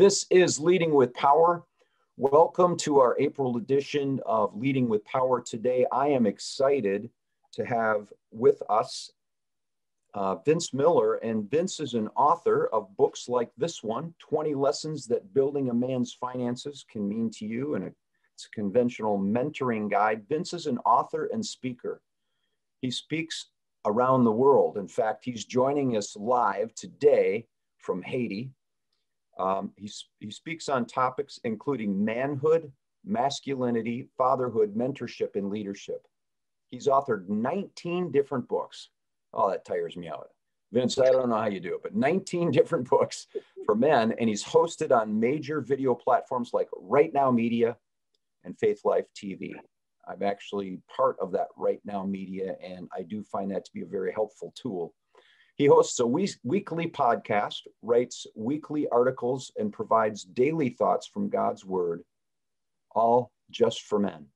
This is Leading with Power. Welcome to our April edition of Leading with Power. Today, I am excited to have with us uh, Vince Miller. And Vince is an author of books like this one 20 Lessons That Building a Man's Finances Can Mean to You, and it's a conventional mentoring guide. Vince is an author and speaker. He speaks around the world. In fact, he's joining us live today from Haiti um, he, he speaks on topics including manhood, masculinity, fatherhood, mentorship, and leadership. He's authored 19 different books. Oh, that tires me out. Vince, I don't know how you do it, but 19 different books for men. And he's hosted on major video platforms like Right Now Media and Faith Life TV. I'm actually part of that Right Now Media, and I do find that to be a very helpful tool he hosts a weekly podcast, writes weekly articles, and provides daily thoughts from God's Word, all just for men.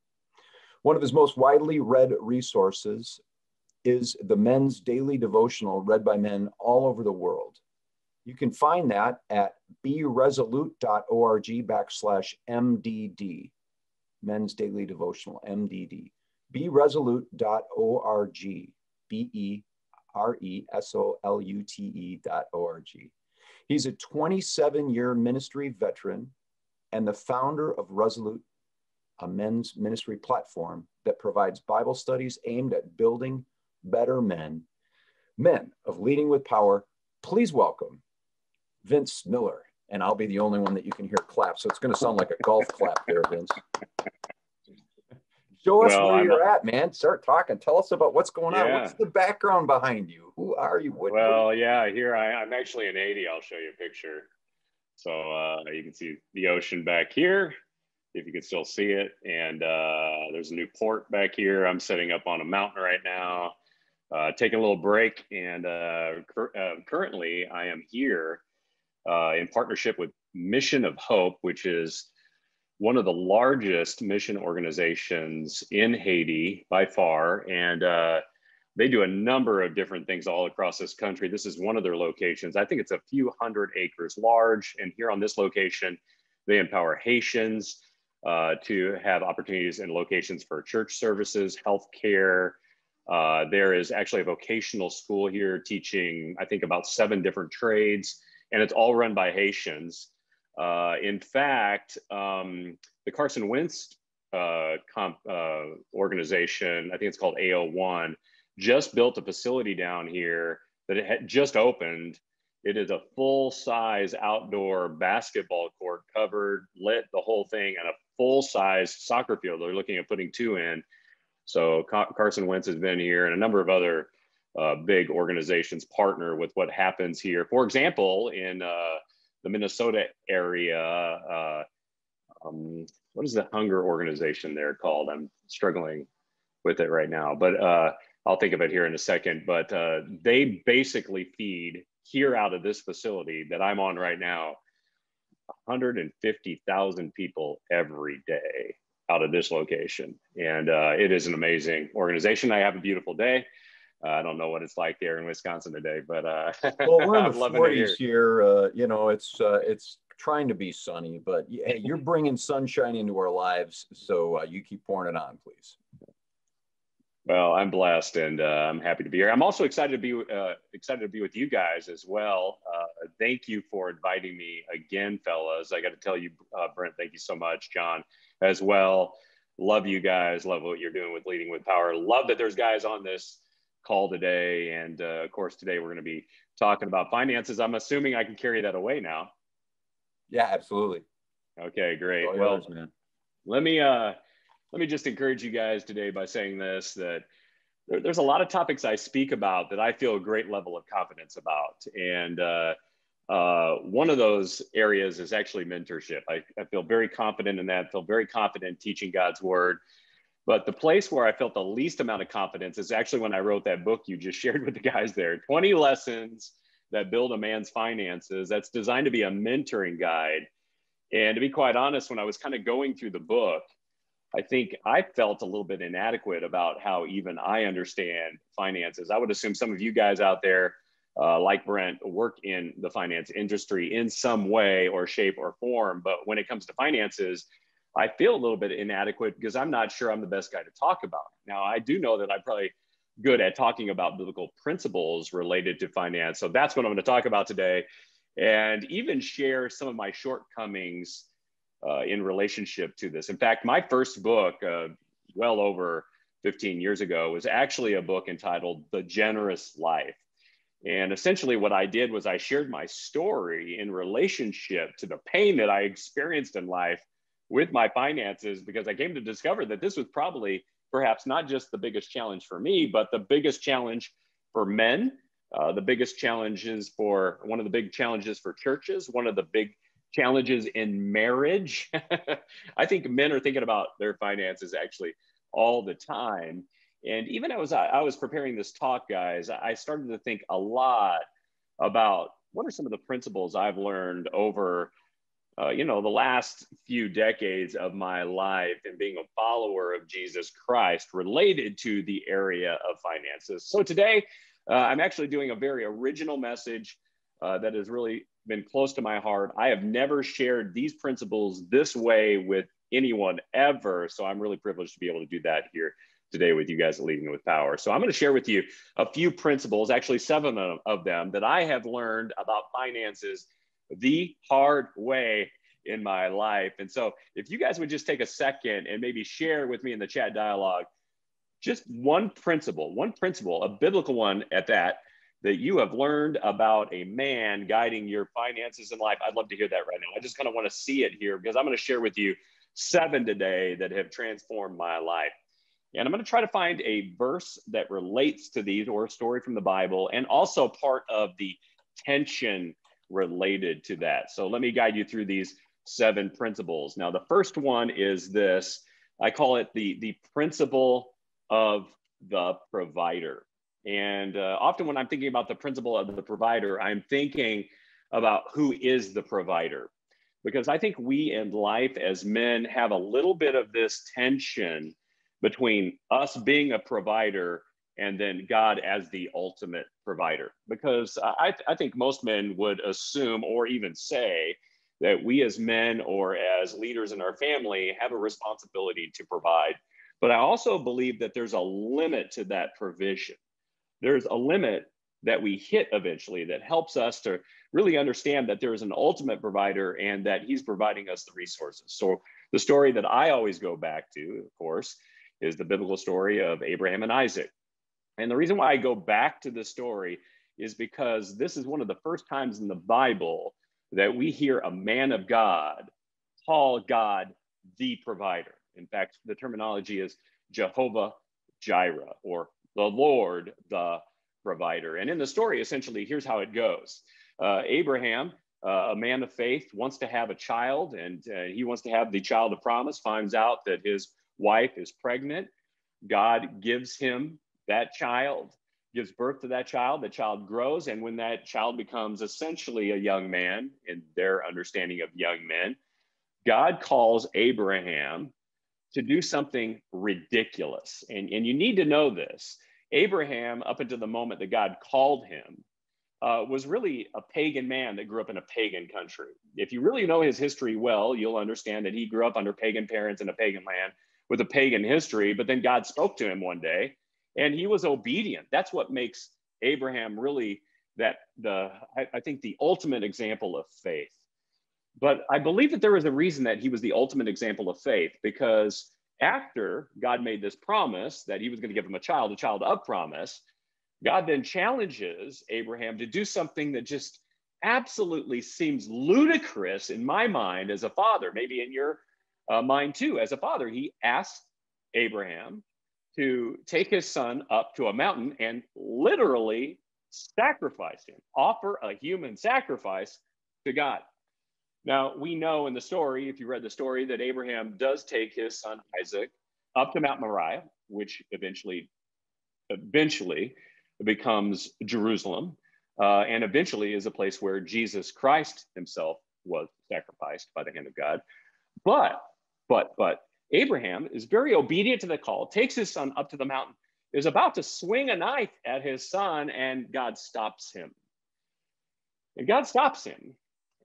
One of his most widely read resources is the Men's Daily Devotional, read by men all over the world. You can find that at beresolute.org backslash MDD, Men's Daily Devotional, MDD. Beresolute.org, B E R E S O L U T E dot O R G. He's a 27 year ministry veteran and the founder of Resolute, a men's ministry platform that provides Bible studies aimed at building better men, men of leading with power. Please welcome Vince Miller. And I'll be the only one that you can hear clap. So it's going to sound like a golf clap there, Vince. Show us well, where I'm you're a, at, man. Start talking. Tell us about what's going yeah. on. What's the background behind you? Who are you? What, well, what yeah, here I, am actually in Haiti. I'll show you a picture. So uh, you can see the ocean back here, if you can still see it. And uh, there's a new port back here. I'm sitting up on a mountain right now, uh, taking a little break. And uh, cur- uh, currently, I am here uh, in partnership with Mission of Hope, which is one of the largest mission organizations in Haiti by far. And uh, they do a number of different things all across this country. This is one of their locations. I think it's a few hundred acres large. And here on this location, they empower Haitians uh, to have opportunities and locations for church services, healthcare. Uh, there is actually a vocational school here teaching, I think, about seven different trades, and it's all run by Haitians. Uh, in fact, um, the Carson Wentz uh, comp, uh, organization, I think it's called AO1, just built a facility down here that it had just opened. It is a full size outdoor basketball court, covered, lit, the whole thing, and a full size soccer field. They're looking at putting two in. So Carson Wentz has been here, and a number of other uh, big organizations partner with what happens here. For example, in uh, the Minnesota area. Uh, um, what is the hunger organization there called? I'm struggling with it right now, but uh, I'll think of it here in a second. But uh, they basically feed here out of this facility that I'm on right now 150,000 people every day out of this location. And uh, it is an amazing organization. I have a beautiful day. Uh, I don't know what it's like there in Wisconsin today, but uh, well, we're in the 40s here. Uh, you know, it's uh, it's trying to be sunny, but hey, you're bringing sunshine into our lives, so uh, you keep pouring it on, please. Well, I'm blessed and uh, I'm happy to be here. I'm also excited to be excited to be with you guys as well. thank you for inviting me again, fellas. I got to tell you, Brent, thank you so much, John, as well. Love you guys. Love what you're doing with Leading with Power. Love that there's guys on this call today. And uh, of course, today we're going to be talking about finances. I'm assuming I can carry that away now. Yeah, absolutely. Okay, great. well, yours, let me uh, let me just encourage you guys today by saying this that there's a lot of topics I speak about that I feel a great level of confidence about, and uh, uh, one of those areas is actually mentorship. I, I feel very confident in that. I feel very confident teaching God's word. But the place where I felt the least amount of confidence is actually when I wrote that book you just shared with the guys there 20 lessons that build a man's finances. That's designed to be a mentoring guide. And to be quite honest, when I was kind of going through the book, I think I felt a little bit inadequate about how even I understand finances. I would assume some of you guys out there uh, like Brent, work in the finance industry in some way or shape or form. But when it comes to finances, I feel a little bit inadequate because I'm not sure I'm the best guy to talk about. Now, I do know that I'm probably good at talking about biblical principles related to finance. So that's what I'm going to talk about today and even share some of my shortcomings uh, in relationship to this. In fact, my first book, uh, well over 15 years ago, was actually a book entitled The Generous Life. And essentially, what I did was I shared my story in relationship to the pain that I experienced in life with my finances because I came to discover that this was probably perhaps not just the biggest challenge for me, but the biggest challenge for men, uh, the biggest challenges for one of the big challenges for churches, one of the big challenges in marriage. I think men are thinking about their finances actually all the time. And even as I, I was preparing this talk, guys, I started to think a lot about what are some of the principles I've learned over uh, you know, the last few decades of my life and being a follower of Jesus Christ related to the area of finances. So today, uh, I'm actually doing a very original message uh, that has really been close to my heart. I have never shared these principles this way with anyone ever. So I'm really privileged to be able to do that here today with you guys at Leading with Power. So I'm going to share with you a few principles, actually seven of them, that I have learned about finances the hard way in my life. And so, if you guys would just take a second and maybe share with me in the chat dialogue just one principle, one principle, a biblical one at that, that you have learned about a man guiding your finances in life. I'd love to hear that right now. I just kind of want to see it here because I'm going to share with you seven today that have transformed my life. And I'm going to try to find a verse that relates to these or a story from the Bible and also part of the tension related to that. So let me guide you through these seven principles. Now, the first one is this I call it the, the principle of the provider. And uh, often when I'm thinking about the principle of the provider, I'm thinking about who is the provider. Because I think we in life as men have a little bit of this tension between us being a provider and then God as the ultimate provider. Because I, th- I think most men would assume or even say that we as men or as leaders in our family have a responsibility to provide. But I also believe that there's a limit to that provision. There's a limit that we hit eventually that helps us to really understand that there is an ultimate provider and that he's providing us the resources. So the story that I always go back to, of course, is the biblical story of Abraham and Isaac. And the reason why I go back to this story is because this is one of the first times in the Bible that we hear a man of God call God the provider. In fact, the terminology is Jehovah Jireh or the Lord the provider. And in the story, essentially, here's how it goes uh, Abraham, uh, a man of faith, wants to have a child and uh, he wants to have the child of promise, finds out that his wife is pregnant. God gives him that child gives birth to that child, the child grows, and when that child becomes essentially a young man in their understanding of young men, God calls Abraham to do something ridiculous. And, and you need to know this. Abraham, up until the moment that God called him, uh, was really a pagan man that grew up in a pagan country. If you really know his history well, you'll understand that he grew up under pagan parents in a pagan land with a pagan history. But then God spoke to him one day and he was obedient. That's what makes Abraham really that the I, I, think the ultimate example of faith. But I believe that there was a reason that he was the ultimate example of faith because after God made this promise that he was going to give him a child, a child of promise, God then challenges Abraham to do something that just absolutely seems ludicrous in my mind as a father, maybe in your uh, mind too, as a father. He asked Abraham to take his son up to a mountain and literally sacrifice him, offer a human sacrifice to God. Now, we know in the story, if you read the story, that Abraham does take his son Isaac up to Mount Moriah, which eventually, eventually becomes Jerusalem, uh, and eventually is a place where Jesus Christ himself was sacrificed by the hand of God. But, but, but Abraham is very obedient to the call, takes his son up to the mountain, is about to swing a knife at his son, and God stops him. And God stops him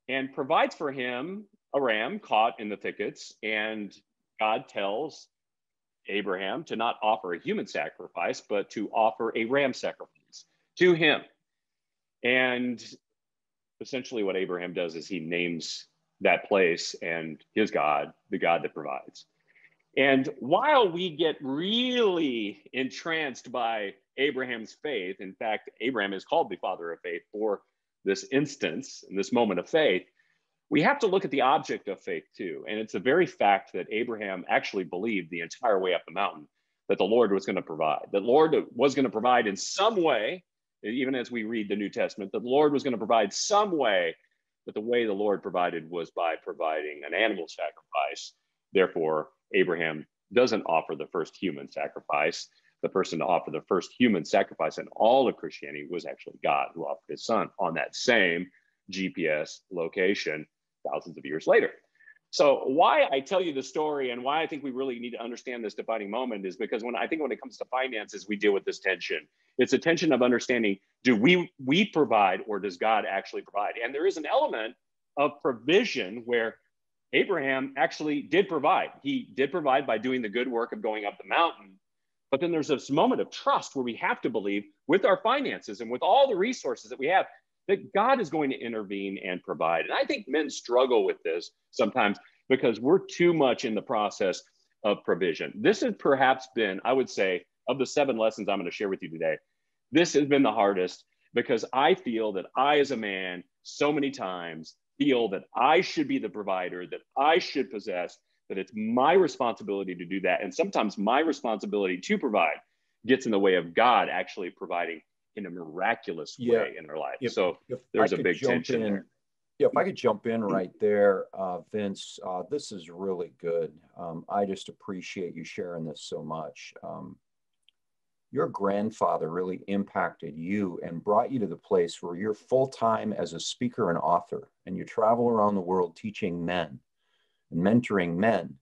and provides for him a ram caught in the thickets. And God tells Abraham to not offer a human sacrifice, but to offer a ram sacrifice to him. And essentially, what Abraham does is he names that place and his God, the God that provides. And while we get really entranced by Abraham's faith, in fact, Abraham is called the father of faith for this instance and this moment of faith, we have to look at the object of faith too. And it's the very fact that Abraham actually believed the entire way up the mountain that the Lord was going to provide, that Lord was going to provide in some way, even as we read the New Testament, that the Lord was going to provide some way, but the way the Lord provided was by providing an animal sacrifice. Therefore, Abraham doesn't offer the first human sacrifice. The person to offer the first human sacrifice in all of Christianity was actually God, who offered his son on that same GPS location thousands of years later. So why I tell you the story and why I think we really need to understand this defining moment is because when I think when it comes to finances, we deal with this tension. It's a tension of understanding, do we we provide or does God actually provide? And there is an element of provision where Abraham actually did provide. He did provide by doing the good work of going up the mountain. But then there's this moment of trust where we have to believe with our finances and with all the resources that we have that God is going to intervene and provide. And I think men struggle with this sometimes because we're too much in the process of provision. This has perhaps been, I would say, of the seven lessons I'm going to share with you today, this has been the hardest because I feel that I, as a man, so many times feel that I should be the provider, that I should possess, that it's my responsibility to do that. And sometimes my responsibility to provide gets in the way of God actually providing in a miraculous yeah. way in our life. If, so if there's a big tension in, there. Yeah, if I could jump in right there, uh, Vince, uh, this is really good. Um, I just appreciate you sharing this so much. Um, your grandfather really impacted you and brought you to the place where you're full time as a speaker and author, and you travel around the world teaching men and mentoring men.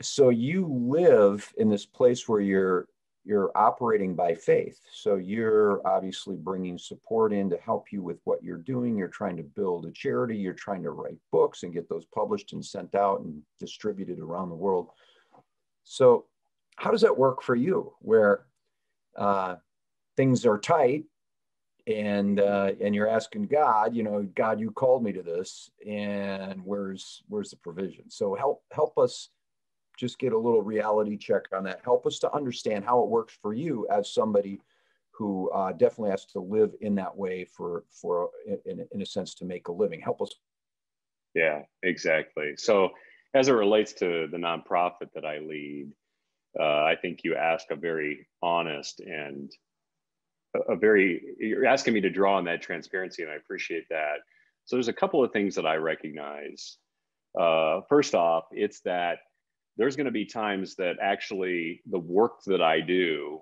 So you live in this place where you're you're operating by faith. So you're obviously bringing support in to help you with what you're doing. You're trying to build a charity. You're trying to write books and get those published and sent out and distributed around the world. So, how does that work for you? Where uh, things are tight, and uh, and you're asking God, you know, God, you called me to this, and where's where's the provision? So help help us just get a little reality check on that. Help us to understand how it works for you as somebody who uh, definitely has to live in that way for for in, in a sense to make a living. Help us. Yeah, exactly. So as it relates to the nonprofit that I lead, uh, I think you ask a very honest and a, a very you're asking me to draw on that transparency, and I appreciate that. So there's a couple of things that I recognize. Uh, first off, it's that there's going to be times that actually the work that I do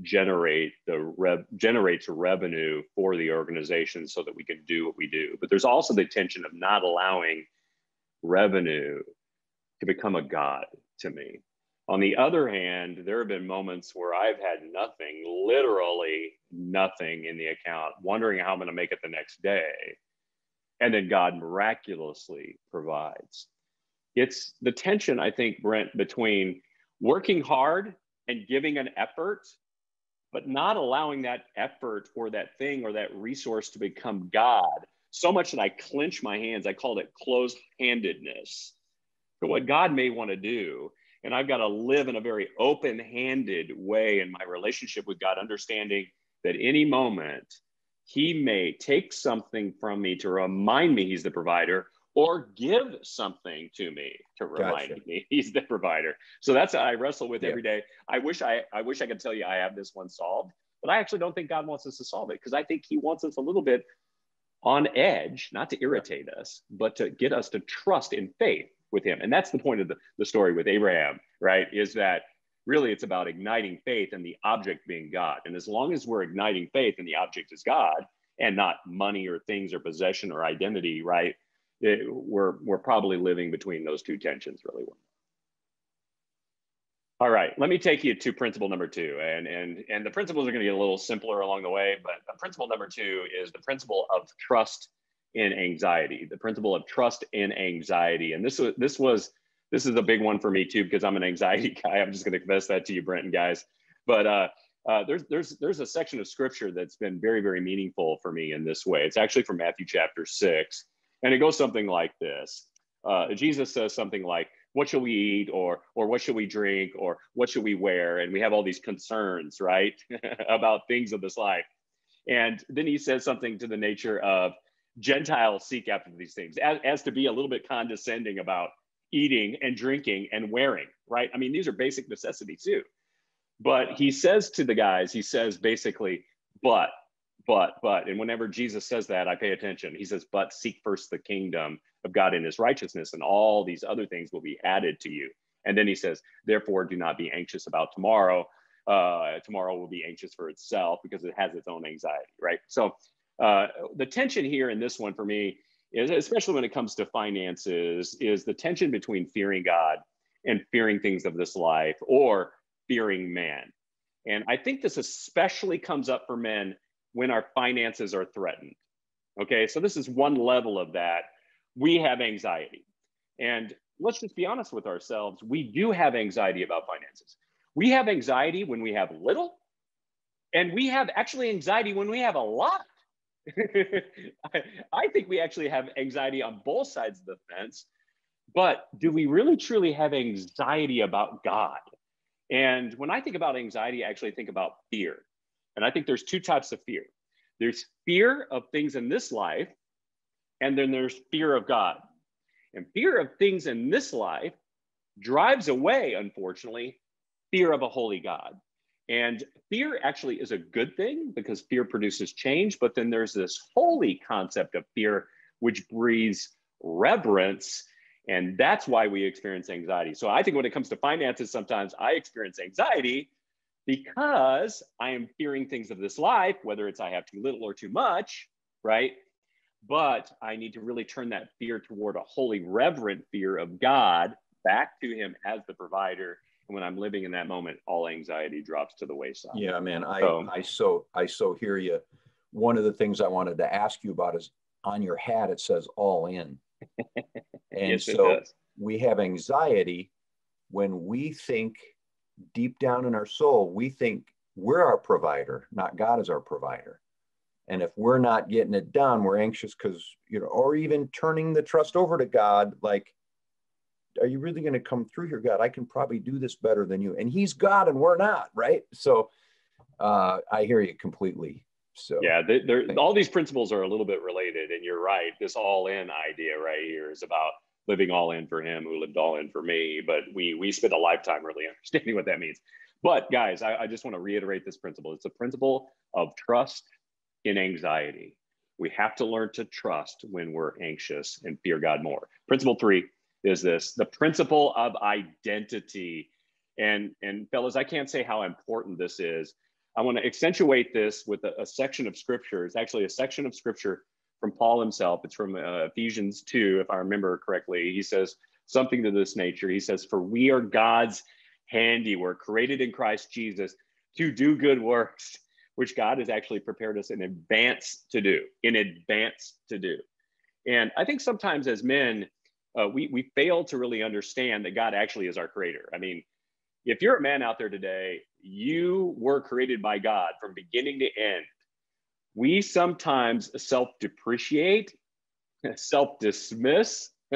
generate the rev generates revenue for the organization so that we can do what we do. But there's also the tension of not allowing revenue to become a god to me. On the other hand, there have been moments where I've had nothing, literally nothing in the account, wondering how I'm going to make it the next day. And then God miraculously provides it's the tension, I think, Brent, between working hard and giving an effort, but not allowing that effort or that thing or that resource to become God so much that I clench my hands. I call it closed handedness But what God may want to do. And I've got to live in a very open handed way in my relationship with God, understanding that any moment He may take something from me to remind me He's the provider, or give something to me to remind gotcha. me he's the provider. So that's what I wrestle with yeah. every day. I wish I I wish I could tell you I have this one solved, but I actually don't think God wants us to solve it because I think he wants us a little bit on edge, not to irritate us, but to get us to trust in faith with him. And that's the point of the, the story with Abraham, right? Is that really it's about igniting faith and the object being God. And as long as we're igniting faith and the object is God and not money or things or possession or identity, right? it, we're we're probably living between those two tensions really well. All right, let me take you to principle number two, and and and the principles are going to get a little simpler along the way. But principle number two is the principle of trust in anxiety. The principle of trust in anxiety, and this was this was this is a big one for me too because I'm an anxiety guy. I'm just going to confess that to you, Brent and guys. But uh, uh, there's there's there's a section of scripture that's been very very meaningful for me in this way. It's actually from Matthew chapter six, and it goes something like this. Uh, Jesus says something like, what shall we eat or or what should we drink or what should we wear and we have all these concerns right about things of this life and then he says something to the nature of gentiles seek after these things as, as to be a little bit condescending about eating and drinking and wearing right? I mean these are basic necessities too. But he says to the guys he says basically but but but and whenever jesus says that i pay attention. He says but seek first the kingdom of god and his righteousness and all these other things will be added to you. And then he says therefore do not be anxious about tomorrow. Uh, tomorrow will be anxious for itself because it has its own anxiety right? So uh, the tension here in this one for me is especially when it comes to finances is the tension between fearing god and fearing things of this life or fearing man and i think this especially comes up for men when our finances are threatened. Okay, so this is one level of that. We have anxiety. And let's just be honest with ourselves. We do have anxiety about finances. We have anxiety when we have little, and we have actually anxiety when we have a lot. I think we actually have anxiety on both sides of the fence. But do we really truly have anxiety about God? And when I think about anxiety, I actually think about fear. And I think there's two types of fear there's fear of things in this life, and then there's fear of God. And fear of things in this life drives away, unfortunately, fear of a holy God. And fear actually is a good thing because fear produces change. But then there's this holy concept of fear, which breeds reverence. And that's why we experience anxiety. So I think when it comes to finances, sometimes I experience anxiety because I am fearing things of this life, whether it's I have too little or too much, right? But I need to really turn that fear toward a holy, reverent fear of God back to Him as the provider. When I'm living in that moment, all anxiety drops to the wayside. Yeah, man. I so, I so I so hear you. One of the things I wanted to ask you about is on your hat it says all in. And yes, so we have anxiety when we think deep down in our soul, we think we're our provider, not God is our provider. And if we're not getting it done, we're anxious because, you know, or even turning the trust over to God, like, are you really going to come through here, God? I can probably do this better than you. And He's God and we're not, right? So uh, I hear you completely. So yeah, they're, all these principles are a little bit related, and you're right. This all-in idea right here is about living all in for him who lived all in for me. But we we spent a lifetime really understanding what that means. But guys, I, I just want to reiterate this principle. It's a principle of trust in anxiety. We have to learn to trust when we're anxious and fear God more. Principle three is this the principle of identity. And, and fellas, I can't say how important this is. I want to accentuate this with a, a section of scripture. It's actually a section of scripture from Paul himself. It's from uh, Ephesians 2, if I remember correctly. He says something to this nature. He says, For we are God's handiwork, created in Christ Jesus to do good works, which God has actually prepared us in advance to do, in advance to do. And I think sometimes as men, uh, we, we fail to really understand that God actually is our creator. I mean, if you're a man out there today, you were created by God from beginning to end we sometimes self depreciate, self dismiss.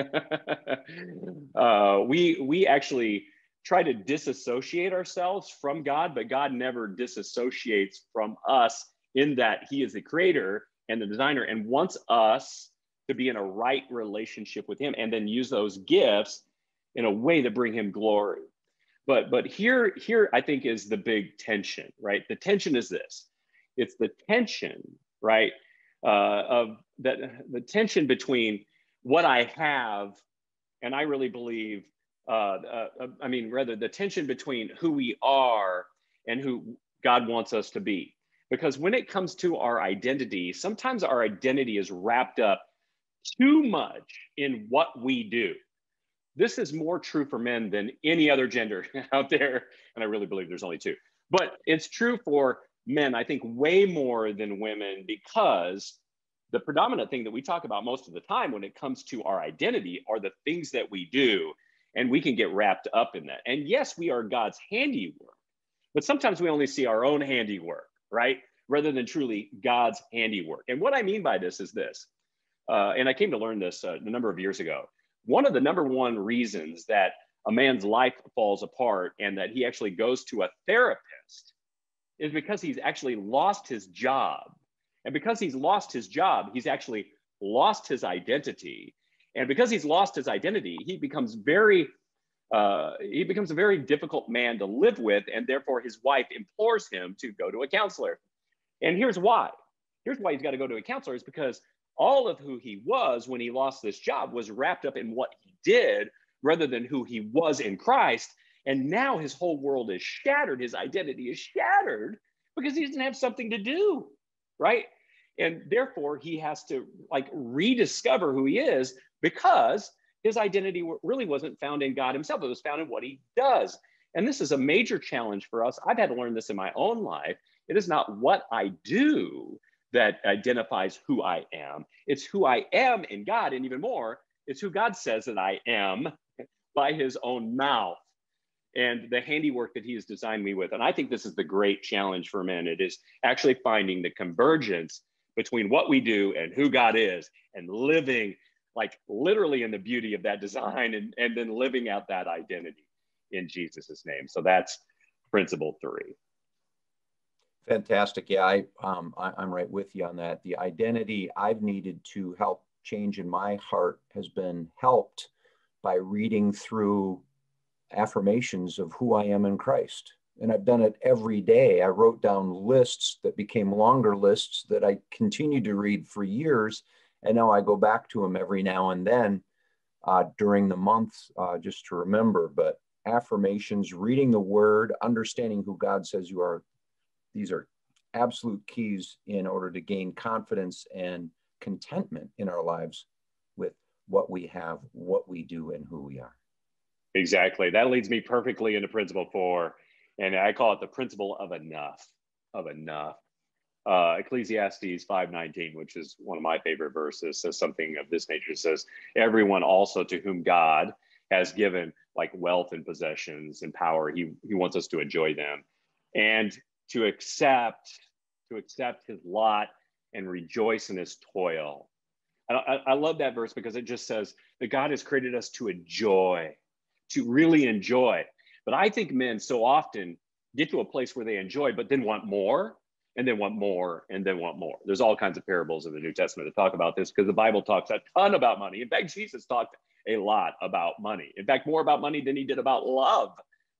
uh, we, we actually try to disassociate ourselves from God, but God never disassociates from us in that He is the creator and the designer and wants us to be in a right relationship with Him and then use those gifts in a way to bring Him glory. But but here here I think is the big tension, right? The tension is this it's the tension, right, uh, of that the tension between what I have, and I really believe, uh, uh, uh, I mean, rather the tension between who we are and who God wants us to be. Because when it comes to our identity, sometimes our identity is wrapped up too much in what we do. this is more true for men than any other gender out there. And I really believe there's only two. But it's true for men, I think, way more than women because the predominant thing that we talk about most of the time when it comes to our identity are the things that we do. And we can get wrapped up in that. And yes, we are God's handiwork, but sometimes we only see our own handiwork, right? Rather than truly God's handiwork. And what I mean by this is this, uh, and I came to learn this uh, a number of years ago. One of the number one reasons that a man's life falls apart and that he actually goes to a therapist is because he's actually lost his job. And because he's lost his job, he's actually lost his identity. And because he's lost his identity, he becomes very uh, he becomes a very difficult man to live with, and therefore his wife implores him to go to a counselor. And here's why. Here's why he's got to go to a counselor is because all of who he was when he lost this job was wrapped up in what he did rather than who he was in Christ. And now his whole world is shattered. His identity is shattered because he doesn't have something to do, right? And therefore, he has to like rediscover who he is because his identity really wasn't found in God himself. It was found in what he does. And this is a major challenge for us. I've had to learn this in my own life. It is not what I do that identifies who I am, it's who I am in God. And even more, it's who God says that I am by his own mouth and the handiwork that he has designed me with. And I think this is the great challenge for men. It is actually finding the convergence between what we do and who God is and living like literally in the beauty of that design and, and then living out that identity in Jesus' name. So that's principle three. Fantastic. Yeah, I, um, I, I'm right with you on that. The identity I've needed to help change in my heart has been helped by reading through affirmations of who I am in Christ. And I've done it every day. I wrote down lists that became longer lists that I continued to read for years. And now I go back to them every now and then uh, during the month uh, just to remember. But affirmations, reading the word, understanding who God says you are, these are absolute keys in order to gain confidence and contentment in our lives with what we have, what we do, and who we are. Exactly. That leads me perfectly into principle four. And I call it the principle of enough, of enough. Uh, Ecclesiastes 5:19, which is one of my favorite verses, says something of this nature. It says, "Everyone also to whom God has given like wealth and possessions and power, he he wants us to enjoy them, and to accept to accept his lot and rejoice in his toil." I, I love that verse because it just says that God has created us to enjoy, to really enjoy. But I think men so often get to a place where they enjoy, but then want more and then want more and then want more. There's all kinds of parables in the New Testament to talk about this because the Bible talks a ton about money. In fact, Jesus talked a lot about money. In fact, more about money than he did about love,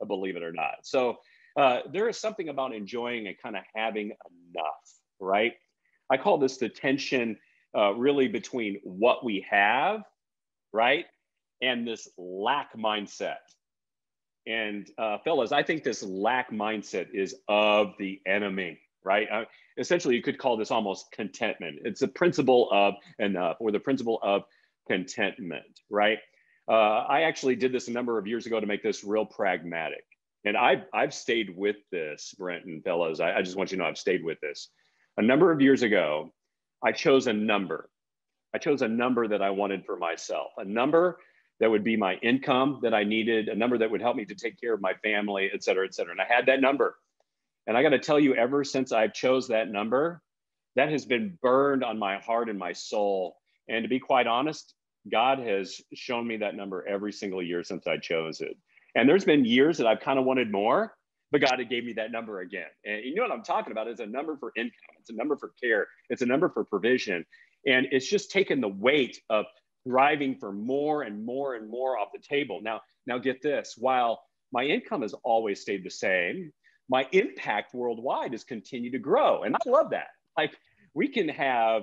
believe it or not. So uh, there is something about enjoying and kind of having enough, right? I call this the tension uh, really between what we have, right, and this lack mindset. And uh, fellas, I think this lack mindset is of the enemy, right? Uh, essentially, you could call this almost contentment. It's the principle of enough or the principle of contentment, right? Uh, I actually did this a number of years ago to make this real pragmatic. And I've, I've stayed with this, Brent and fellows. I, I just want you to know I've stayed with this. A number of years ago, I chose a number. I chose a number that I wanted for myself, a number that would be my income that I needed, a number that would help me to take care of my family, et cetera, et cetera. And I had that number. And I got to tell you, ever since I chose that number, that has been burned on my heart and my soul. And to be quite honest, God has shown me that number every single year since I chose it. And there's been years that I've kind of wanted more, but God had gave me that number again. And you know what I'm talking about? It's a number for income, it's a number for care, it's a number for provision. And it's just taken the weight of driving for more and more and more off the table. Now, now get this, while my income has always stayed the same, my impact worldwide has continued to grow. And I love that. Like we can have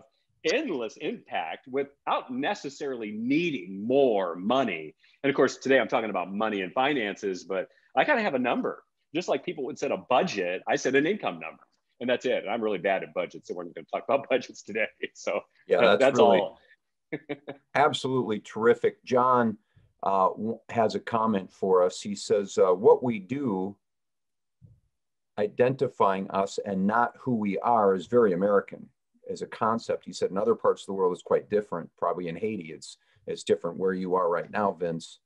endless impact without necessarily needing more money. And of course, today I'm talking about money and finances, but I kind of have a number just like people would set a budget, I set an income number, and that's it. And I'm really bad at budgets, so we're not going to talk about budgets today. So yeah, that's, that's really, all. absolutely terrific, John. uh, has a comment for us. He says, uh, What we do, identifying us and not who we are, is very American as a concept. He said, In other parts of the world, it's quite different. Probably in Haiti, it's, it's different where you are right now, Vince.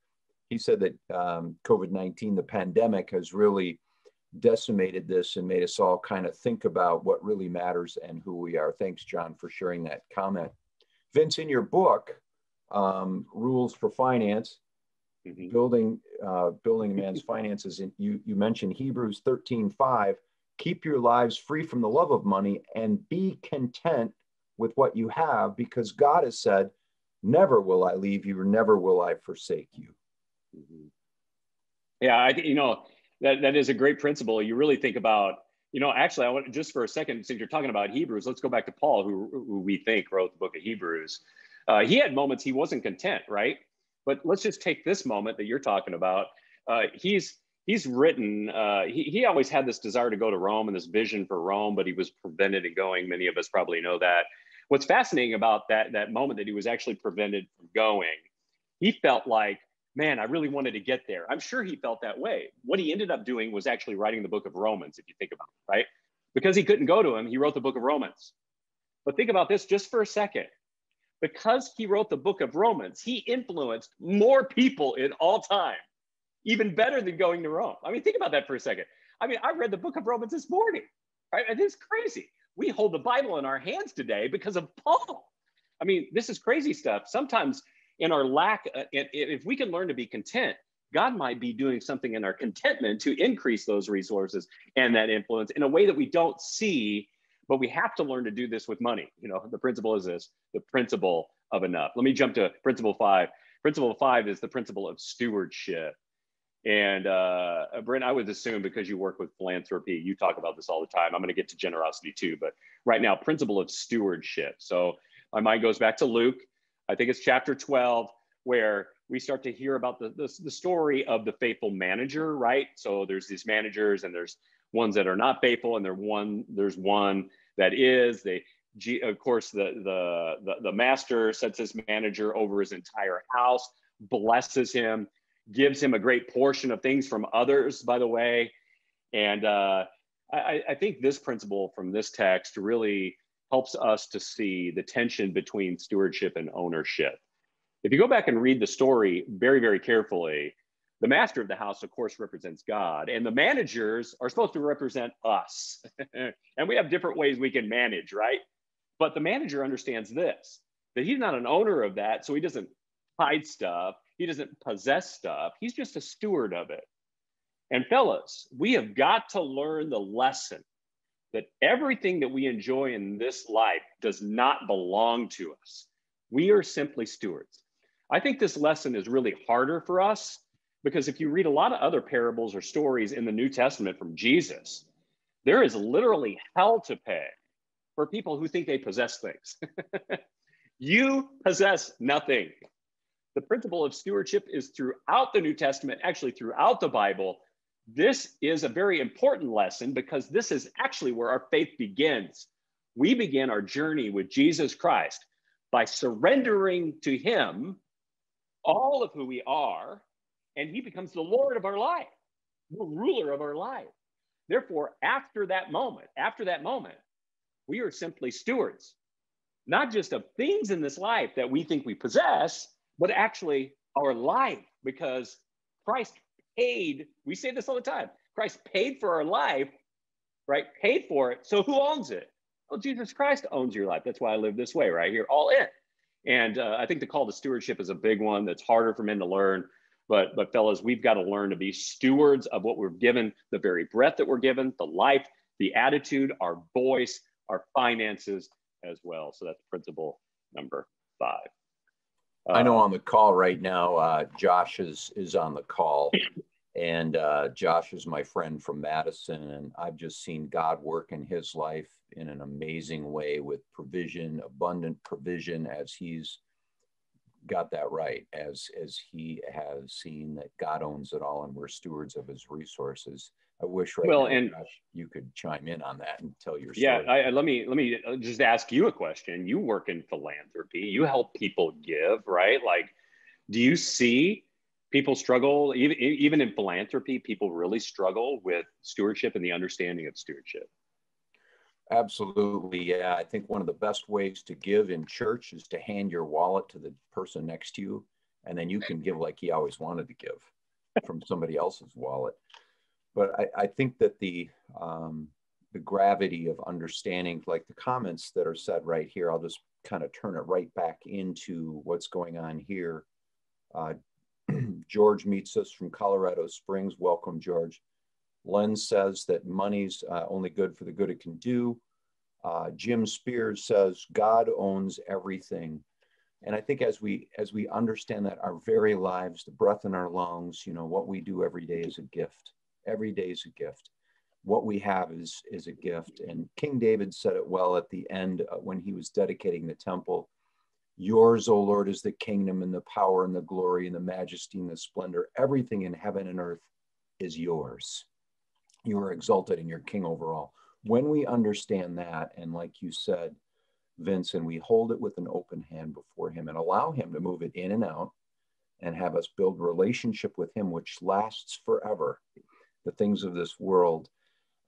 He said that um, COVID 19, the pandemic, has really decimated this and made us all kind of think about what really matters and who we are. Thanks, John, for sharing that comment. Vince, in your book, um, Rules for Finance, mm-hmm. building uh, building a man's finances, and you you mentioned Hebrews 13, 5, keep your lives free from the love of money and be content with what you have because God has said, never will I leave you or never will I forsake you. Mm-hmm. Yeah, I think you know that that is a great principle. You really think about, you know, actually, I want just for a second, since you're talking about Hebrews, let's go back to Paul, who, who we think wrote the book of Hebrews. Uh, he had moments he wasn't content, right? But let's just take this moment that you're talking about. Uh, he's he's written. Uh, he he always had this desire to go to Rome and this vision for Rome, but he was prevented in going. Many of us probably know that. What's fascinating about that that moment that he was actually prevented from going, he felt like man, I really wanted to get there. I'm sure he felt that way. What he ended up doing was actually writing the book of Romans, if you think about it, right? Because he couldn't go to him, he wrote the book of Romans. But think about this just for a second. Because he wrote the book of Romans, he influenced more people in all time, even better than going to Rome. I mean, think about that for a second. I mean, I read the book of Romans this morning, right? And it's crazy. We hold the Bible in our hands today because of Paul. I mean, this is crazy stuff. Sometimes in our lack, uh, if we can learn to be content, God might be doing something in our contentment to increase those resources and that influence in a way that we don't see, but we have to learn to do this with money. You know, the principle is this the principle of enough. Let me jump to principle five. Principle five is the principle of stewardship. And uh, Brent, I would assume because you work with philanthropy, you talk about this all the time. I'm going to get to generosity too, but right now, principle of stewardship. So my mind goes back to Luke I think it's chapter 12, where we start to hear about the, the, the, story of the faithful manager, right? So there's these managers and there's ones that are not faithful and there one, there's one that is. They, of course, the, the, the, the master sets his manager over his entire house, blesses him, gives him a great portion of things from others, by the way. And uh, I, I think this principle from this text really helps us to see the tension between stewardship and ownership. If you go back and read the story very, very carefully, the master of the house, of course, represents God, and the managers are supposed to represent us. and we have different ways we can manage, right? But the manager understands this that he's not an owner of that, so he doesn't hide stuff, he doesn't possess stuff, he's just a steward of it. And fellas, we have got to learn the lesson that everything that we enjoy in this life does not belong to us. We are simply stewards. I think this lesson is really harder for us because if you read a lot of other parables or stories in the New Testament from Jesus, there is literally hell to pay for people who think they possess things. you possess nothing. The principle of stewardship is throughout the New Testament, actually throughout the Bible, this is a very important lesson because this is actually where our faith begins. We begin our journey with Jesus Christ by surrendering to Him all of who we are, and He becomes the Lord of our life, the ruler of our life. Therefore, after that moment, after that moment, we are simply stewards, not just of things in this life that we think we possess, but actually our life, because Christ paid, we say this all the time Christ paid for our life, right? Paid for it. So who owns it? Well, Jesus Christ owns your life. That's why I live this way, right here, all in. And uh, I think the call to stewardship is a big one that's harder for men to learn. But, but fellas, we've got to learn to be stewards of what we're given, the very breath that we're given, the life, the attitude, our voice, our finances as well. So that's principle number five. I know uh, on the call right now, uh, Josh is is on the call, and uh, Josh is my friend from Madison, and I've just seen God work in his life in an amazing way with provision, abundant provision, as he's got that right, as as he has seen that God owns it all, and we're stewards of His resources. I wish right well, now, and Josh, you could chime in on that and tell your story. Yeah, I, let me let me uh, just ask you a question. You work in philanthropy. You help people give, right? Like, do you see people struggle even even in philanthropy people really struggle with stewardship and the understanding of stewardship absolutely yeah i think one of the best ways to give in church is to hand your wallet to the person next to you and then you can give like he always wanted to give from somebody else's wallet but i, I think that the um, the gravity of understanding like the comments that are said right here i'll just kind of turn it right back into what's going on here uh, George meets us from Colorado Springs. Welcome, George. Len says that money's uh, only good for the good it can do. Uh, Jim Spears says God owns everything. And I think as we as we understand that our very lives, the breath in our lungs, you know, what we do every day is a gift. Every day is a gift. What we have is is a gift. And King David said it well at the end uh, when he was dedicating the temple. Yours, O Lord, is the kingdom and the power and the glory and the majesty and the splendor. Everything in heaven and earth is yours. You are exalted and you're king over all. When we understand that, and like you said, Vince, and we hold it with an open hand before him and allow him to move it in and out and have us build relationship with him, which lasts forever, the things of this world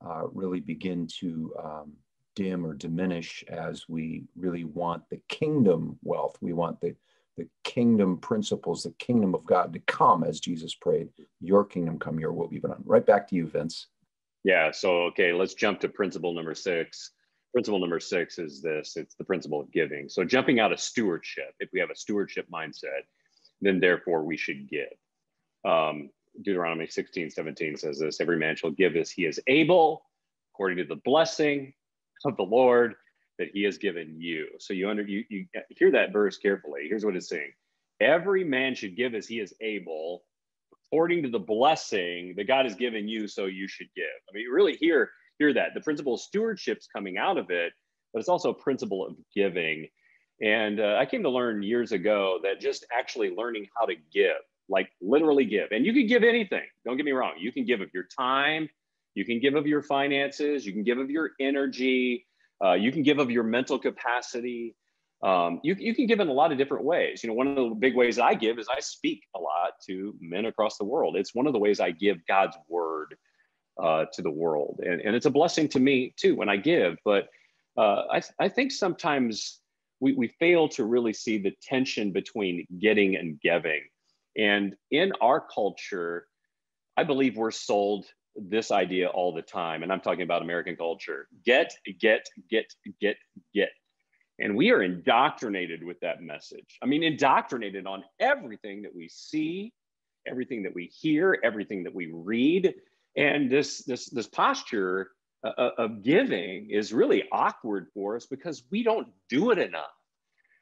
uh, really begin to um, dim or diminish as we really want the kingdom wealth. We want the, the kingdom principles, the kingdom of God to come as Jesus prayed, Your kingdom come, your will be done. Right back to you, Vince. Yeah. So, okay, let's jump to principle number six. Principle number six is this it's the principle of giving. So, jumping out of stewardship, if we have a stewardship mindset, then therefore we should give. Um, Deuteronomy 16, 17 says this every man shall give as he is able, according to the blessing of the Lord that he has given you. So you under you, you hear that verse carefully. Here's what it's saying. Every man should give as he is able, according to the blessing that God has given you, so you should give. I mean, you really hear hear that. The principle of stewardship's coming out of it, but it's also a principle of giving. And uh, I came to learn years ago that just actually learning how to give, like literally give, and you can give anything. Don't get me wrong. You can give of your time, you can give of your finances, you can give of your energy, uh, you can give of your mental capacity. Um, you, you can give in a lot of different ways. You know, one of the big ways I give is I speak a lot to men across the world. It's one of the ways I give God's word uh, to the world. And, and it's a blessing to me too when I give. But uh, I, I think sometimes we, we fail to really see the tension between getting and giving. And in our culture, I believe we're sold this idea all the time, and I'm talking about American culture get, get, get, get, get. And we are indoctrinated with that message. I mean, indoctrinated on everything that we see, everything that we hear, everything that we read. And this, this, this posture uh, uh of giving is really awkward for us because we don't do it enough.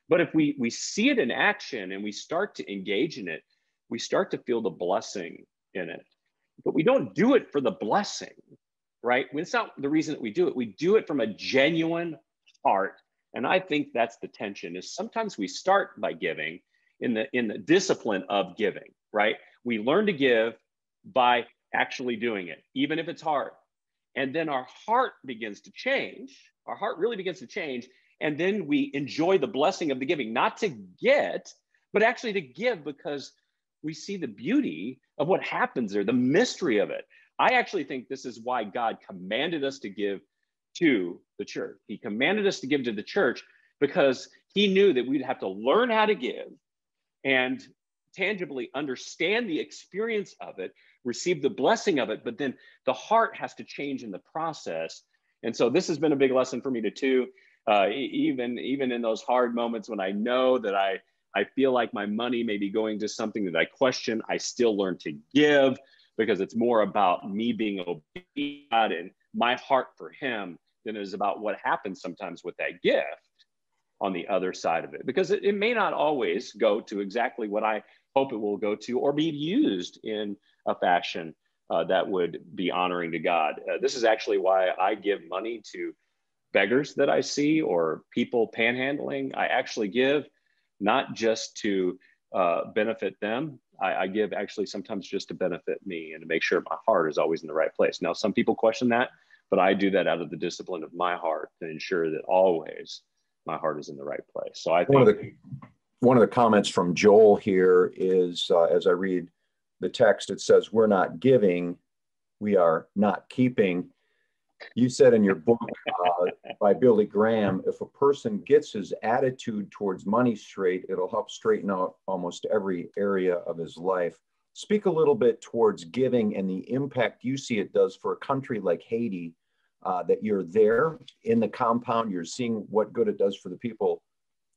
But if we, we see it in action and we start to engage in it, we start to feel the blessing in it but we don't do it for the blessing, right? It's not the reason that we do it. We do it from a genuine heart. And I think that's the tension is sometimes we start by giving in the in the discipline of giving, right? We learn to give by actually doing it, even if it's hard. And then our heart begins to change. Our heart really begins to change. And then we enjoy the blessing of the giving, not to get, but actually to give because we see the beauty of what happens there, the mystery of it. I actually think this is why God commanded us to give to the church. He commanded us to give to the church because he knew that we'd have to learn how to give and tangibly understand the experience of it, receive the blessing of it, but then the heart has to change in the process. And so this has been a big lesson for me to too. Uh, even even in those hard moments when I know that I I feel like my money may be going to something that I question. I still learn to give because it's more about me being obedient and my heart for Him than it is about what happens sometimes with that gift on the other side of it. Because it, it may not always go to exactly what I hope it will go to or be used in a fashion uh, that would be honoring to God. Uh, this is actually why I give money to beggars that I see or people panhandling. I actually give not just to uh, benefit them. I, I, give actually sometimes just to benefit me and to make sure my heart is always in the right place. Now, some people question that, but I do that out of the discipline of my heart to ensure that always my heart is in the right place. So I think one of the, one of the comments from Joel here is uh, as I read the text, it says, We're not giving, we are not keeping. You said in your book uh, by Billy Graham, if a person gets his attitude towards money straight, it'll help straighten out almost every area of his life. Speak a little bit towards giving and the impact you see it does for a country like Haiti, uh, that you're there in the compound, you're seeing what good it does for the people.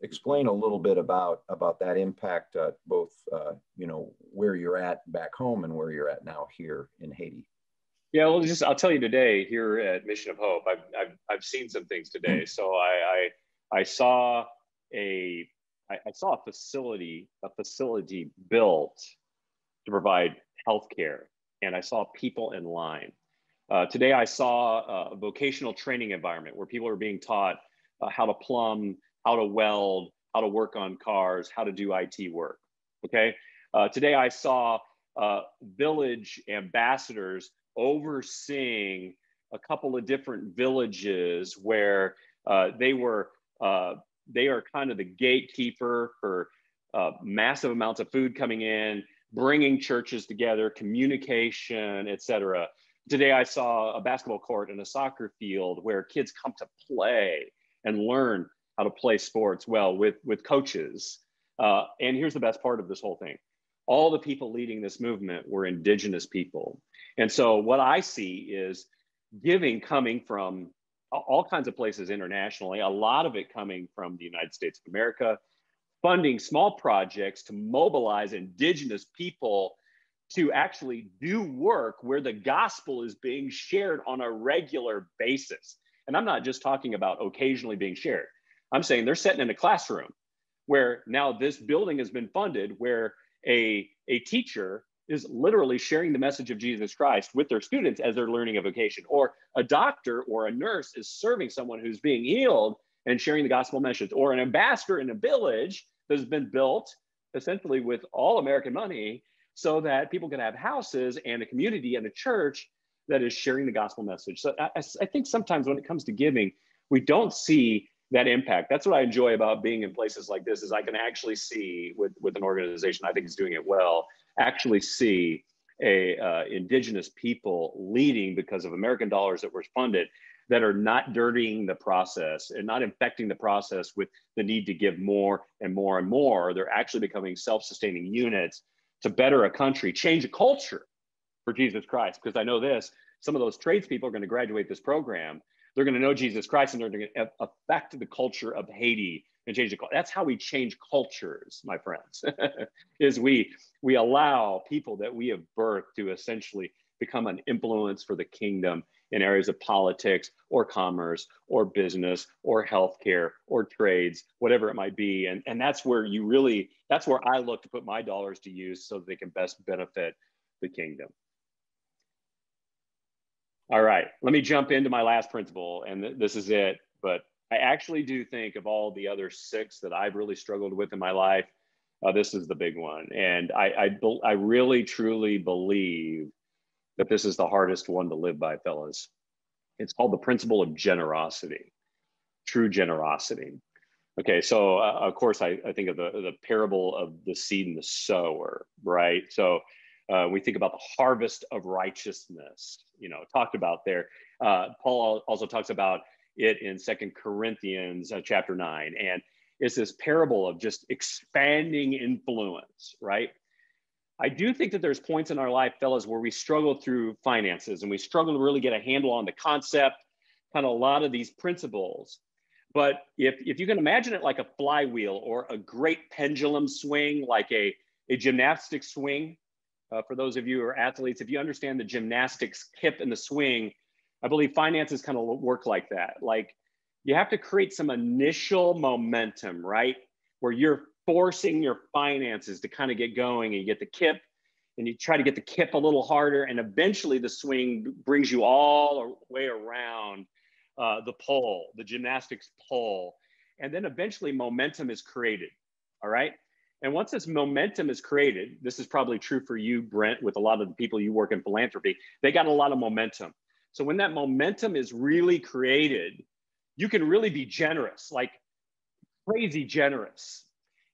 Explain a little bit about about that impact, uh, both uh, you know where you're at back home and where you're at now here in Haiti. Yeah, well, just I'll tell you today here at Mission of Hope, I've I've, I've seen some things today. So I I, I saw a I, I saw a facility a facility built to provide healthcare, and I saw people in line. Uh, today, I saw a vocational training environment where people are being taught uh, how to plumb, how to weld, how to work on cars, how to do IT work. Okay. Uh, today, I saw uh, village ambassadors overseeing a couple of different villages where uh, they were uh, they are kind of the gatekeeper for massive amounts of food coming in, bringing churches together, communication, etc. Today, I saw a basketball court and a soccer field where kids come to play and learn how to play sports well with, with coaches. Uh, and here's the best part of this whole thing all the people leading this movement were indigenous people. And so, what I see is giving coming from all kinds of places internationally, a lot of it coming from the United States of America, funding small projects to mobilize indigenous people to actually do work where the gospel is being shared on a regular basis. And I'm not just talking about occasionally being shared. I'm saying they're sitting in a classroom where now this building has been funded where a, a teacher is literally sharing the message of Jesus Christ with their students as they're learning a vocation, or a doctor or a nurse is serving someone who's being healed and sharing the gospel message, or an ambassador in a village that has been built essentially with all American money so that people can have houses and a community and a church that is sharing the gospel message. So I, I, think sometimes when it comes to giving, we don't see that impact. That's what I enjoy about being in places like this is I can actually see with, with an organization I think is doing it well, actually see a uh, indigenous people leading because of American dollars that were funded that are not dirtying the process and not infecting the process with the need to give more and more and more. They're actually becoming self-sustaining units to better a country, change a culture for Jesus Christ. Because I know this, some of those tradespeople are going to graduate this program. They're going to know Jesus Christ and they're going to affect the culture of Haiti and change the culture. That's how we change cultures, my friends, is we, we allow people that we have birthed to essentially become an influence for the kingdom in areas of politics or commerce or business or healthcare or trades, whatever it might be. And, and that's where you really, that's where I look to put my dollars to use so that they can best benefit the kingdom. All right, let me jump into my last principle, and th this is it. But I actually do think of all the other six that I've really struggled with in my life, uh, this is the big one. And I, I, I really truly believe that this is the hardest one to live by, fellas. It's called the principle of generosity, true generosity. Okay, so uh, of course, I, I think of the, the parable of the seed and the sower, right? So uh, we think about the harvest of righteousness, you know, talked about there. Uh, Paul also talks about it in Second Corinthians uh, chapter 9. And it's this parable of just expanding influence, right? I do think that there's points in our life, fellas, where we struggle through finances and we struggle to really get a handle on the concept, kind of a lot of these principles. But if, if you can imagine it like a flywheel or a great pendulum swing, like a, a gymnastic swing, uh, for those of you who are athletes, if you understand the gymnastics kip and the swing, I believe finances kind of work like that. Like you have to create some initial momentum, right? Where you're forcing your finances to kind of get going and you get the kip and you try to get the kip a little harder and eventually the swing brings you all the way around uh, the pole the gymnastics pole and then eventually momentum is created all right and once this momentum is created this is probably true for you brent with a lot of the people you work in philanthropy they got a lot of momentum. So when that momentum is really created you can really be generous like crazy generous.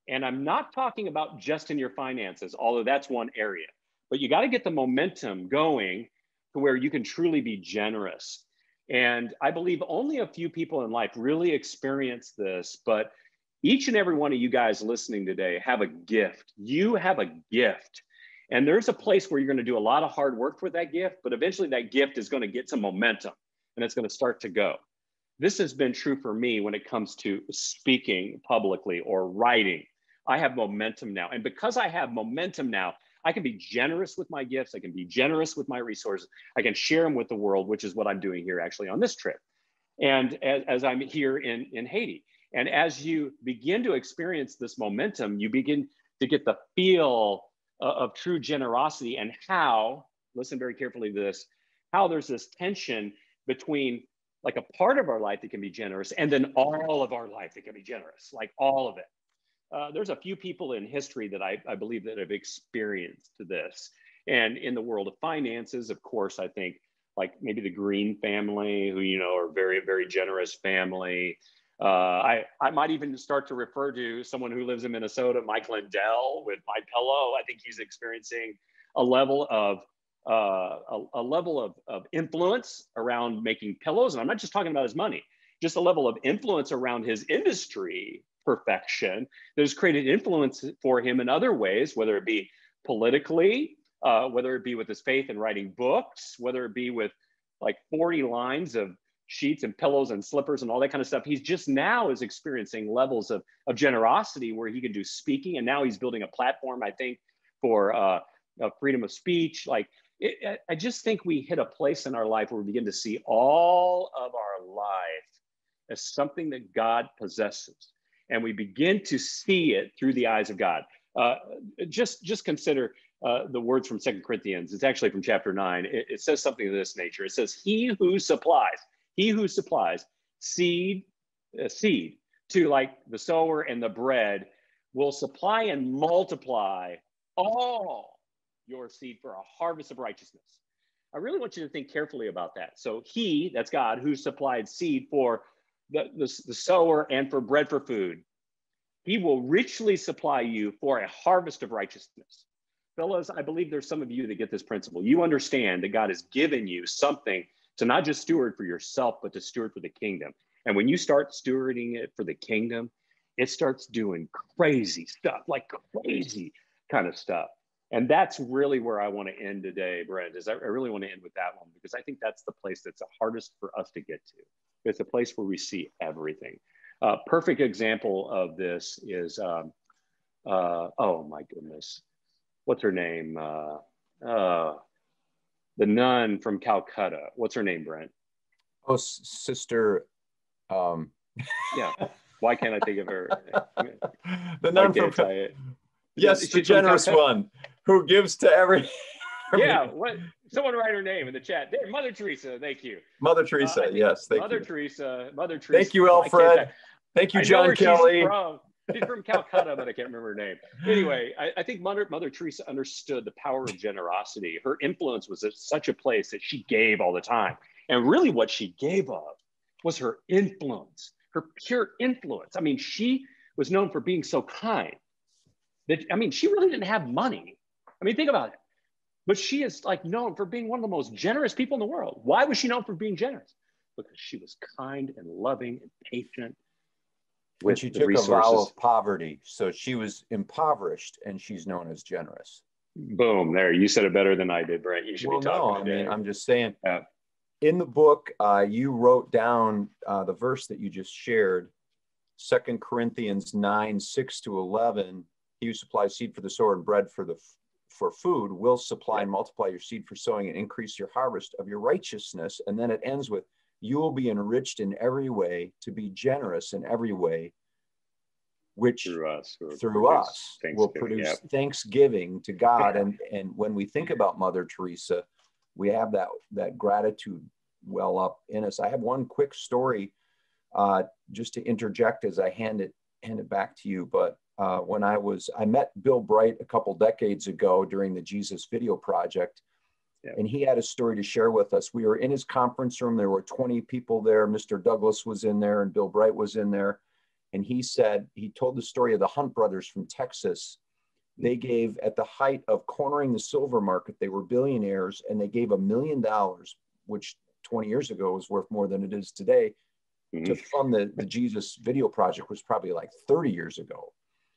And I'm not talking about just in your finances, although that's one area, but you got to get the momentum going to where you can truly be generous. And I believe only a few people in life really experience this, but each and every one of you guys listening today have a gift. You have a gift. And there's a place where you're going to do a lot of hard work for that gift, but eventually that gift is going to get some momentum and it's going to start to go. This has been true for me when it comes to speaking publicly or writing. I have momentum now. And because I have momentum now, I can be generous with my gifts. I can be generous with my resources. I can share them with the world, which is what I'm doing here actually on this trip. And as, as I'm here in, in Haiti. And as you begin to experience this momentum, you begin to get the feel of, of true generosity and how, listen very carefully to this, how there's this tension between like a part of our life that can be generous and then all of our life that can be generous, like all of it. Uh, there's a few people in history that I, I believe that have experienced this. And in the world of finances, of course, I think like maybe the Green family, who, you know, are very, very generous family. Uh, I, I might even start to refer to someone who lives in Minnesota, Mike Lindell with My Pillow. I think he's experiencing a level of uh, a, a, level of, of influence around making pillows. And I'm not just talking about his money, just a level of influence around his industry perfection that has created influence for him in other ways, whether it be politically, uh, whether it be with his faith in writing books, whether it be with like 40 lines of sheets and pillows and slippers and all that kind of stuff. He's just now is experiencing levels of, of generosity where he can do speaking. And now he's building a platform, I think, for uh, freedom of speech. Like it, I just think we hit a place in our life where we begin to see all of our life as something that God possesses, and we begin to see it through the eyes of God. Uh, just just consider uh, the words from Second Corinthians. It's actually from chapter nine. It, it says something of this nature. It says, "He who supplies, he who supplies seed, uh, seed to like the sower and the bread, will supply and multiply all." your seed for a harvest of righteousness. I really want you to think carefully about that. So he, that's God, who supplied seed for the, the, the sower and for bread for food, he will richly supply you for a harvest of righteousness. Fellows, I believe there's some of you that get this principle. You understand that God has given you something to not just steward for yourself, but to steward for the kingdom. And when you start stewarding it for the kingdom, it starts doing crazy stuff, like crazy kind of stuff. And that's really where I want to end today, Brent, is I really want to end with that one because I think that's the place that's the hardest for us to get to. It's a place where we see everything. Uh, perfect example of this is, um, uh, oh my goodness, what's her name? Uh, uh the nun from Calcutta. What's her name, Brent? Oh, sister. Um. yeah. Why can't I think of her? the nun from. Calcutta. Yes, the generous one who gives to every. yeah, what? Someone write her name in the chat. There, Mother Teresa. Thank you. Mother Teresa. Uh, yes, thank you. Mother you. Teresa. Mother Teresa. Thank you, Alfred. Thank you, John Kelly. From. She's from Calcutta, but I can't remember her name. Anyway, I, I, think Mother, Mother Teresa understood the power of generosity. Her influence was at such a place that she gave all the time. And really, what she gave of was her influence, her pure influence. I mean, she was known for being so kind that, I mean, she really didn't have money. I mean, think about it. But she is like known for being one of the most generous people in the world. Why was she known for being generous? Because she was kind and loving and patient. When she took resources. a vow of poverty, so she was impoverished, and she's known as generous. Boom! There, you said it better than I did, Brent. You should well, be talking. No, I mean, I'm just saying. Yeah. In the book, uh, you wrote down uh, the verse that you just shared, Second Corinthians nine six to eleven he who supplies seed for the sower and bread for the for food will supply and multiply your seed for sowing and increase your harvest of your righteousness. And then it ends with, you will be enriched in every way to be generous in every way, which through us, through us will produce yep. thanksgiving to God. and and when we think about Mother Teresa, we have that that gratitude well up in us. I have one quick story uh, just to interject as I hand it hand it back to you, but uh, when I was, I met Bill Bright a couple decades ago during the Jesus Video Project. Yeah. And he had a story to share with us. We were in his conference room. There were 20 people there. Mr. Douglas was in there and Bill Bright was in there. And he said, he told the story of the Hunt brothers from Texas. They gave, at the height of cornering the silver market, they were billionaires and they gave a million dollars, which 20 years ago was worth more than it is today, mm-hmm. to fund the, the Jesus video project, was probably like 30 years ago.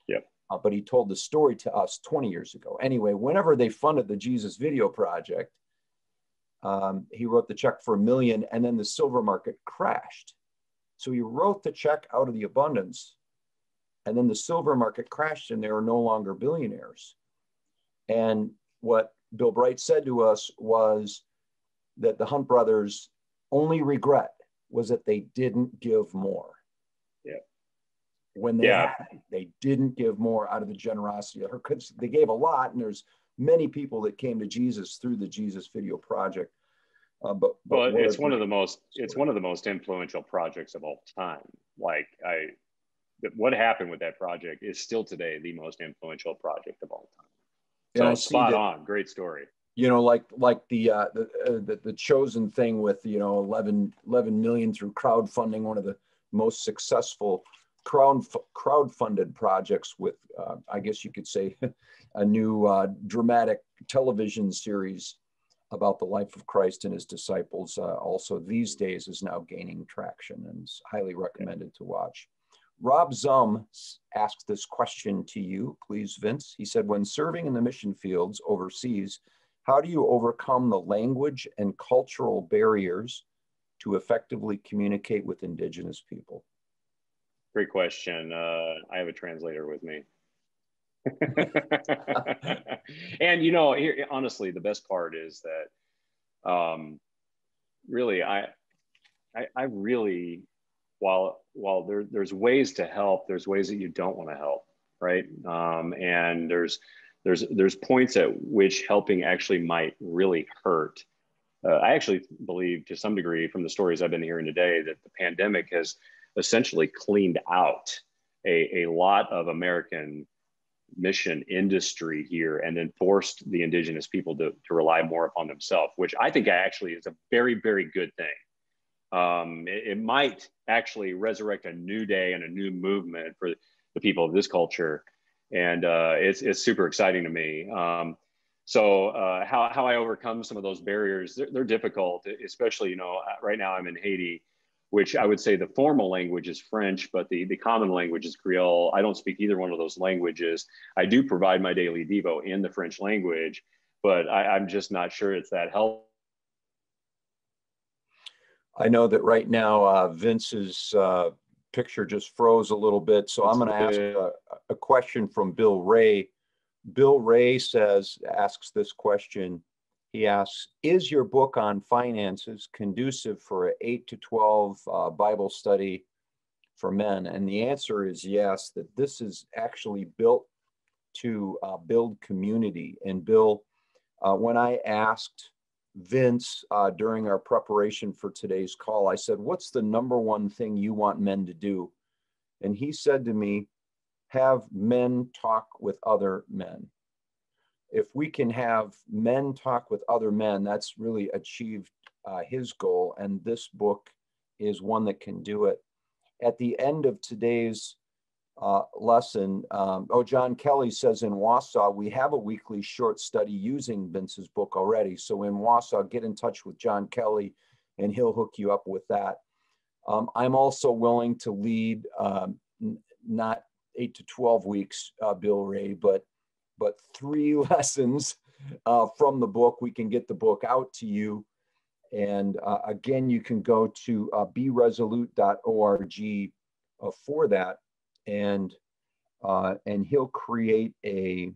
Yep. Uh, but he told the story to us 20 years ago. Anyway, whenever they funded the Jesus video project, um, he wrote the check for a million and then the silver market crashed. So he wrote the check out of the abundance and then the silver market crashed and they were no longer billionaires. And what Bill Bright said to us was that the Hunt brothers' only regret was that they didn't give more. When they yeah. Had, they didn't give more out of the generosity of her because they gave a lot, and there's many people that came to Jesus through the Jesus Video Project. Uh, but, but well, it's one of the most it's one of the most influential projects of all time. Like I, what happened with that project is still today the most influential project of all time. So yeah, spot that, on, great story. You know, like like the uh, the, uh, the, the chosen thing with you know 11, 11 million through crowdfunding, one of the most successful crowd crowd funded projects with uh, I guess you could say a new uh, dramatic television series about the life of Christ and his disciples. Uh, also these days is now gaining traction and is highly recommended to watch. Rob Zum asked this question to you, please, Vince. He said, when serving in the mission fields overseas, how do you overcome the language and cultural barriers to effectively communicate with indigenous people? Great question. Uh, I have a translator with me. and you know, here, honestly, the best part is that um, really, I, I, I really while while there, there's ways to help, there's ways that you don't want to help, right? Um, and there's there's there's points at which helping actually might really hurt. Uh, I actually believe, to some degree, from the stories I've been hearing today, that the pandemic has essentially cleaned out a, a lot of American mission industry here and then forced the indigenous people to, to rely more upon themselves, which I think actually is a very, very good thing um, it, it, might actually resurrect a new day and a new movement for the people of this culture. And uh, it's, it's super exciting to me. Um, so uh, how, how I overcome some of those barriers, they're, they're, difficult, especially, you know, right now I'm in Haiti, which I would say the formal language is French, but the, the common language is Creole. I don't speak either one of those languages. I do provide my daily Devo in the French language, but I, I'm just not sure it's that helpful I know that right now uh, Vince's uh, picture just froze a little bit, so I'm going to ask a, a, question from Bill Ray. Bill Ray says, asks this question. He asks, is your book on finances conducive for an 8 to 12 uh, Bible study for men? And the answer is yes, that this is actually built to uh, build community. And Bill, uh, when I asked Vince, uh, during our preparation for today's call, I said, What's the number one thing you want men to do? And he said to me, Have men talk with other men. If we can have men talk with other men, that's really achieved uh, his goal. And this book is one that can do it. At the end of today's uh, lesson. Um, oh, John Kelly says in Wausau, we have a weekly short study using Vince's book already. So in Wausau, get in touch with John Kelly and he'll hook you up with that. Um, I'm also willing to lead um, not eight to 12 weeks, uh, Bill Ray, but, but three lessons uh, from the book. We can get the book out to you. And uh, again, you can go to uh, beresolute.org uh, for that and uh, and he'll create a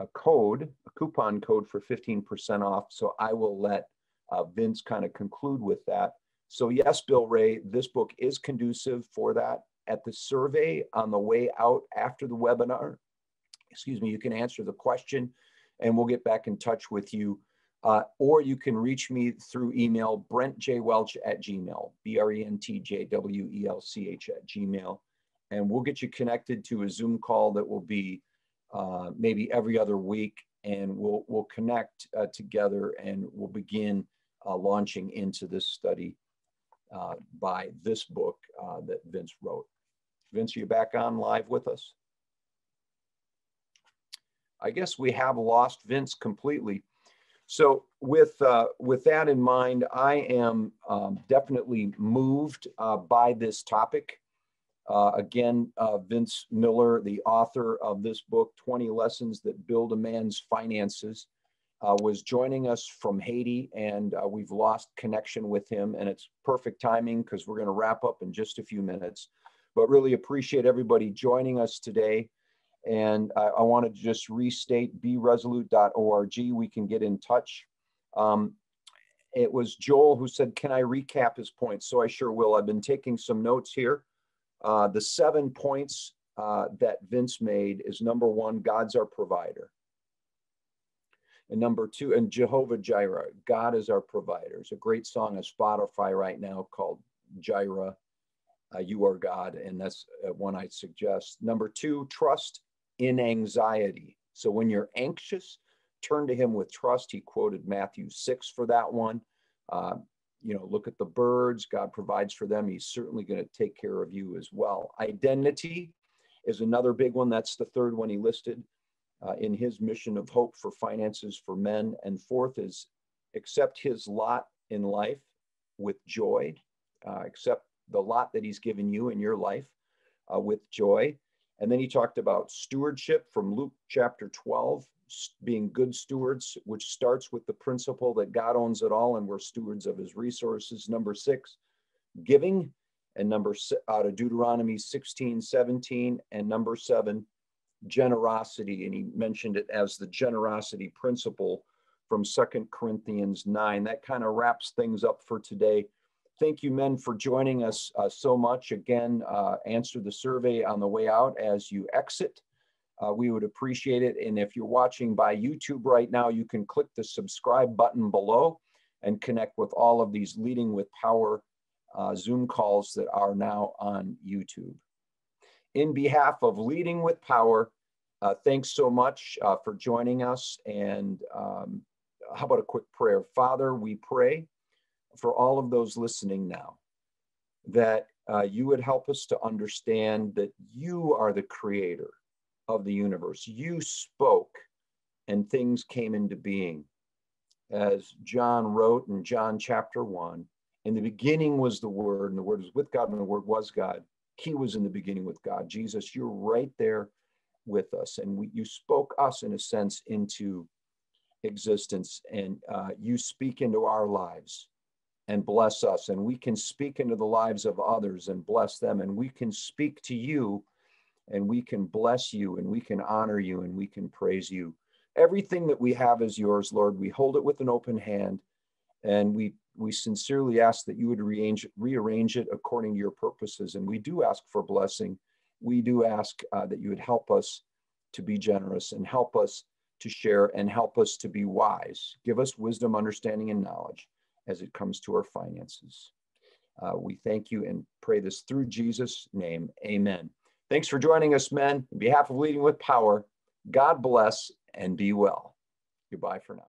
a code, a coupon code for 15% off. So I will let uh, Vince kind of conclude with that. So yes, Bill Ray, this book is conducive for that. At the survey on the way out after the webinar, excuse me, you can answer the question and we'll get back in touch with you. Uh, or you can reach me through email, Brent J. Welch at Gmail, B R E N T J W E L C H at Gmail and we'll get you connected to a Zoom call that will be uh, maybe every other week, and we'll we'll connect uh, together and we'll begin uh, launching into this study uh, by this book uh, that Vince wrote. Vince, are you back on live with us? I guess we have lost Vince completely. So with uh, with that in mind, I am um, definitely moved uh, by this topic. Uh, again, uh, Vince Miller, the author of this book, 20 Lessons That Build a Man's Finances, uh, was joining us from Haiti, and uh, we've lost connection with him. And it's perfect timing because we're going to wrap up in just a few minutes. But really appreciate everybody joining us today. And I, I want to just restate beresolute.org. We can get in touch. Um, it was Joel who said, Can I recap his points? So I sure will. I've been taking some notes here. Uh, the seven points uh, that Vince made is number one, God's our provider. And number two, and Jehovah Jireh, God is our provider. It's a great song on Spotify right now called Jireh, uh, You Are God. And that's uh, one I'd suggest. Number two, trust in anxiety. So when you're anxious, turn to him with trust. He quoted Matthew 6 for that one. Uh, you know, look at the birds. God provides for them. He's certainly going to take care of you as well. Identity is another big one. That's the third one he listed uh, in his mission of hope for finances for men. And fourth is accept his lot in life with joy, uh, accept the lot that he's given you in your life uh, with joy. And then he talked about stewardship from Luke chapter 12, being good stewards, which starts with the principle that God owns it all and we're stewards of his resources. Number six, giving. And number out of Deuteronomy 16, 17. And number seven, generosity. And he mentioned it as the generosity principle from Second Corinthians 9. That kind of wraps things up for today. Thank you, men, for joining us uh, so much. Again, uh, answer the survey on the way out as you exit. Uh, we would appreciate it. And if you're watching by YouTube right now, you can click the subscribe button below and connect with all of these Leading with Power uh, Zoom calls that are now on YouTube. In behalf of Leading with Power, uh, thanks so much uh, for joining us. And um, how about a quick prayer? Father, we pray for all of those listening now that uh, you would help us to understand that you are the creator of the universe. You spoke and things came into being. As John wrote in John chapter 1, in the beginning was the Word, and the Word was with God, and the Word was God. He was in the beginning with God. Jesus, you're right there with us. And we, you spoke us, in a sense, into existence, and uh, you speak into our lives and bless us. And we can speak into the lives of others and bless them. And we can speak to you and we can bless you and we can honor you and we can praise you. Everything that we have is yours, Lord. We hold it with an open hand and we we sincerely ask that you would rearrange, rearrange it according to your purposes. And we do ask for blessing. We do ask uh, that you would help us to be generous and help us to share and help us to be wise. Give us wisdom, understanding, and knowledge as it comes to our finances. Uh, we thank you and pray this through Jesus' name. Amen. Thanks for joining us, men. On behalf of Leading with Power, God bless and be well. Goodbye for now.